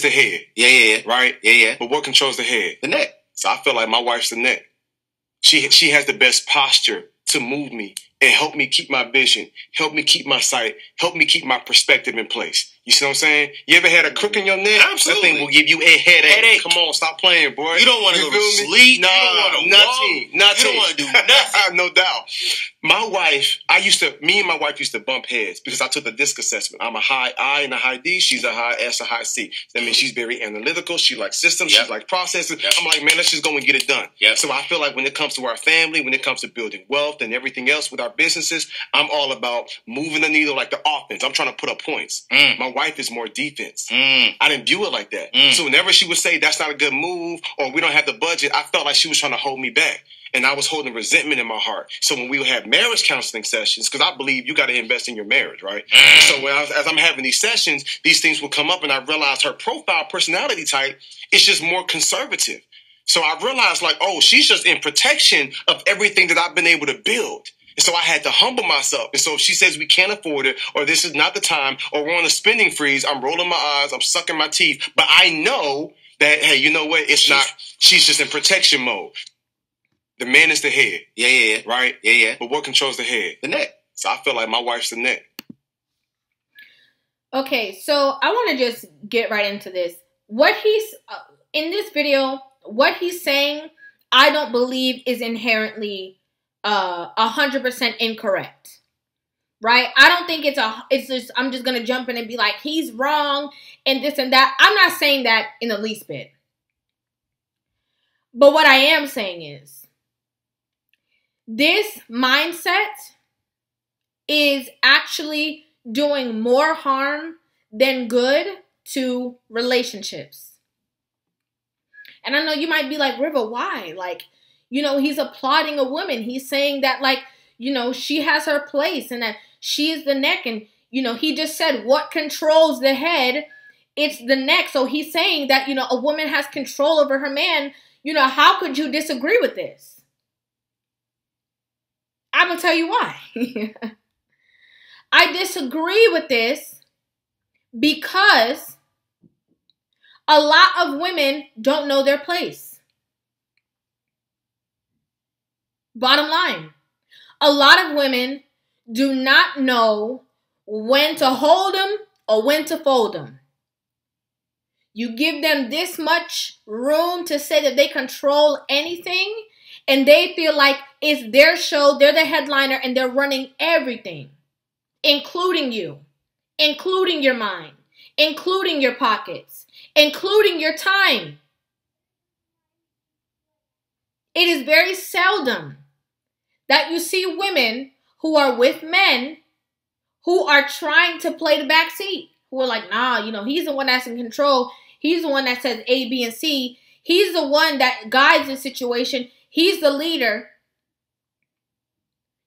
the head. Yeah, yeah, yeah. Right? Yeah, yeah. But what controls the head? The neck. So I feel like my wife's the neck. She she has the best posture to move me and help me keep my vision, help me keep my sight, help me keep my perspective in place. You see what I'm saying? You ever had a crook in your neck? Absolutely. That thing will give you a headache. Headache. Come on, stop playing, boy. You don't want to go to sleep. Nah, you don't to nothing, walk. nothing. You don't want to do nothing. no doubt. My wife, I used to, me and my wife used to bump heads because I took the DISC assessment. I'm a high I and a high D. She's a high S, a high C. That means she's very analytical. She likes systems. Yep. She's like processes. Yep. I'm like, man, let's just go and get it done. Yep. So I feel like when it comes to our family, when it comes to building wealth and everything else with our businesses, I'm all about moving the needle like the offense. I'm trying to put up points. Mm. My wife is more defense. Mm. I didn't view it like that. Mm. So whenever she would say that's not a good move or we don't have the budget, I felt like she was trying to hold me back. And I was holding resentment in my heart. So when we would have marriage counseling sessions, because I believe you got to invest in your marriage, right? So when I was, as I'm having these sessions, these things will come up, and I realized her profile personality type is just more conservative. So I realized, like, oh, she's just in protection of everything that I've been able to build. And so I had to humble myself. And so if she says we can't afford it, or this is not the time, or we're on a spending freeze, I'm rolling my eyes, I'm sucking my teeth. But I know that, hey, you know what? It's She's- not, she's just in protection mode. The man is the head, Yeah, yeah, yeah. right? Yeah, yeah. But what controls the head? The neck. So I feel like my wife's the neck. Okay, so I want to just get right into this. What he's uh, in this video, what he's saying, I don't believe is inherently uh, a hundred percent incorrect. Right? I don't think it's a. It's just I'm just gonna jump in and be like he's wrong and this and that. I'm not saying that in the least bit. But what I am saying is, this mindset is actually doing more harm than good to relationships. And I know you might be like, Rivah, why? Like, you know, he's applauding a woman. He's saying that, like, you know, she has her place and that she is the neck. And, you know, he just said, what controls the head? It's the neck. So he's saying that, you know, a woman has control over her man. You know, how could you disagree with this? I'm going to tell you why. I disagree with this because a lot of women don't know their place. Bottom line, a lot of women do not know when to hold them or when to fold them. You give them this much room to say that they control anything, and they feel like it's their show, they're the headliner, and they're running everything including you, including your mind, including your pockets, including your time. It is very seldom that you see women who are with men who are trying to play the back seat, who are like, nah, you know, he's the one that's in control. He's the one that says A, B, and C. He's the one that guides the situation. He's the leader.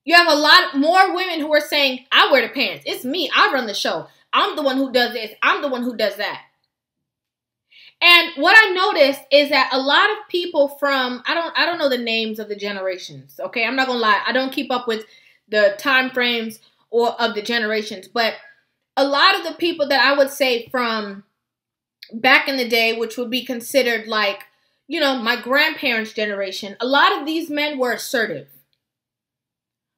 You have a lot more women who are saying, I wear the pants. It's me. I run the show. I'm the one who does this. I'm the one who does that. And what I noticed is that a lot of people from I don't I don't know the names of the generations. Okay, I'm not gonna lie. I don't keep up with the time frames or of the generations, but a lot of the people that I would say from back in the day, which would be considered like, you know, my grandparents' generation, a lot of these men were assertive.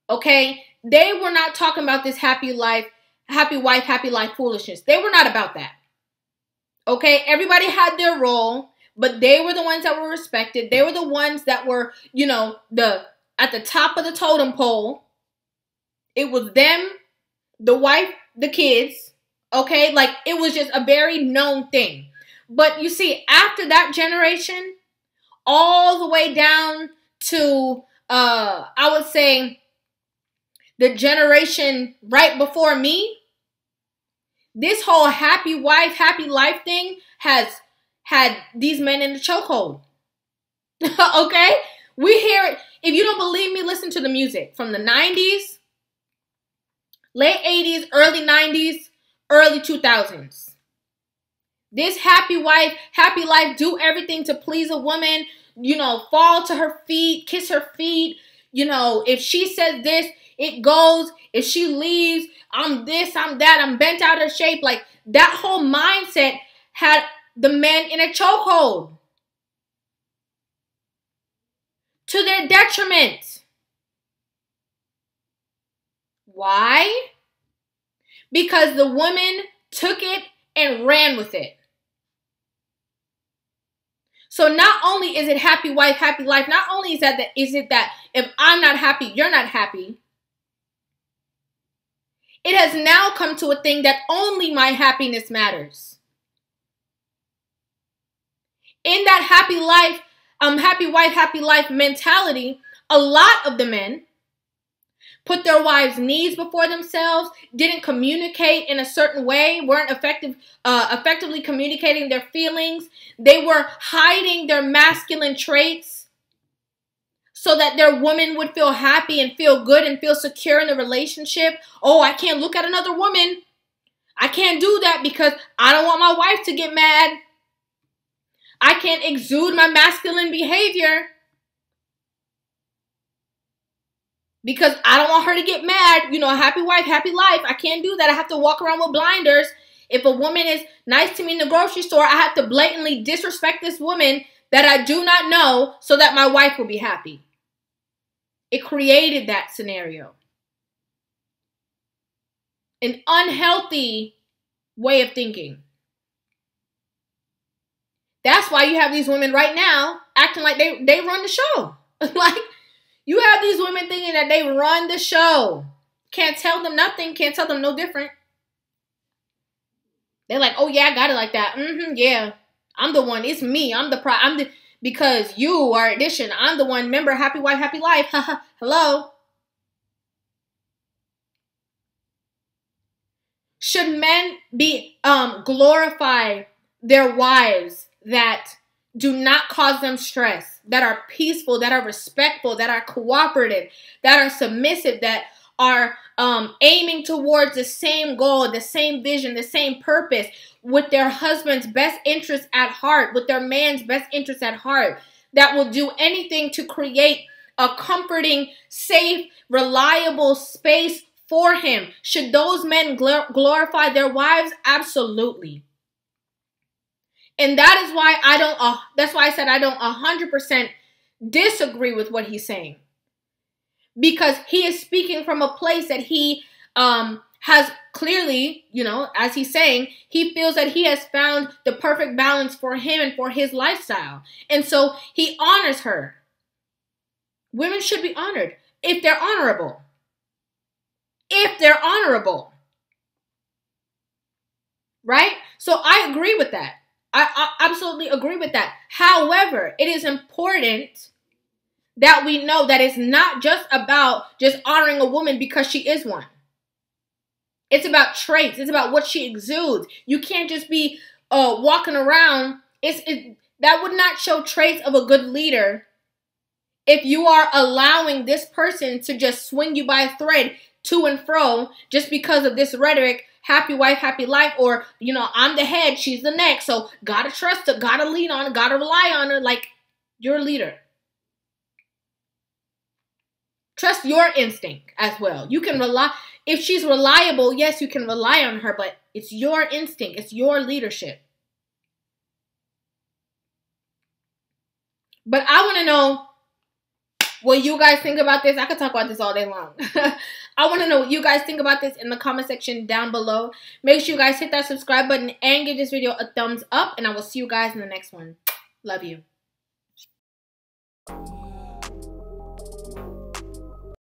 Okay? They were not talking about this happy life, happy wife, happy life foolishness. They were not about that. Okay? Everybody had their role, but they were the ones that were respected. They were the ones that were, you know, the at the top of the totem pole. It was them, the wife, the kids. Okay? Like it was just a very known thing. But you see, after that generation, all the way down to uh I would say the generation right before me, this whole happy wife, happy life thing has had these men in the chokehold. okay? We hear it. If you don't believe me, listen to the music from the 90s, late 80s, early 90s, early 2000s. This happy wife, happy life, do everything to please a woman, you know, fall to her feet, kiss her feet. You know, if she says this, it goes. If she leaves, I'm this, I'm that, I'm bent out of shape. Like that whole mindset had the men in a chokehold to their detriment. Why? Because the woman took it and ran with it. So not only is it happy wife, happy life, not only is that, that is it that if I'm not happy, you're not happy. It has now come to a thing that only my happiness matters. In that happy life, um happy wife, happy life mentality, a lot of the men put their wives' needs before themselves, didn't communicate in a certain way, weren't effective, uh, effectively communicating their feelings. They were hiding their masculine traits so that their woman would feel happy and feel good and feel secure in the relationship. Oh, I can't look at another woman. I can't do that because I don't want my wife to get mad. I can't exude my masculine behavior because I don't want her to get mad. You know, happy wife, happy life. I can't do that. I have to walk around with blinders. If a woman is nice to me in the grocery store, I have to blatantly disrespect this woman that I do not know so that my wife will be happy. It created that scenario. An unhealthy way of thinking. That's why you have these women right now acting like they, they run the show. like you have these women thinking that they run the show. Can't tell them nothing, can't tell them no different. They're like, oh yeah, I got it like that. Mm-hmm, yeah. I'm the one. It's me. I'm the pro I'm the because you are addition. I'm the one. Member, happy wife, happy life. Hello. Should men be um glorify their wives that do not cause them stress, that are peaceful, that are respectful, that are cooperative, that are submissive, that are um, aiming towards the same goal, the same vision, the same purpose, with their husband's best interest at heart, with their man's best interest at heart, that will do anything to create a comforting, safe, reliable space for him. Should those men glorify their wives? Absolutely. And that is why I don't, uh, that's why I said I don't 100% disagree with what he's saying. Because he is speaking from a place that he um, has clearly, you know, as he's saying, he feels that he has found the perfect balance for him and for his lifestyle. And so he honors her. Women should be honored if they're honorable. If they're honorable. Right? So I agree with that. I, I absolutely agree with that. However, it is important that we know that it's not just about just honoring a woman because she is one. It's about traits. It's about what she exudes. You can't just be uh, walking around. It's it, that would not show traits of a good leader if you are allowing this person to just swing you by a thread to and fro just because of this rhetoric happy wife, happy life, or you know, I'm the head, she's the neck. So gotta trust her, gotta lean on her, gotta rely on her. Like you're a leader. Trust your instinct as well. You can rely if she's reliable, yes, you can rely on her, but it's your instinct, it's your leadership. But I want to know what you guys think about this. I could talk about this all day long. I want to know what you guys think about this in the comment section down below. Make sure you guys hit that subscribe button and give this video a thumbs up. And I will see you guys in the next one. Love you.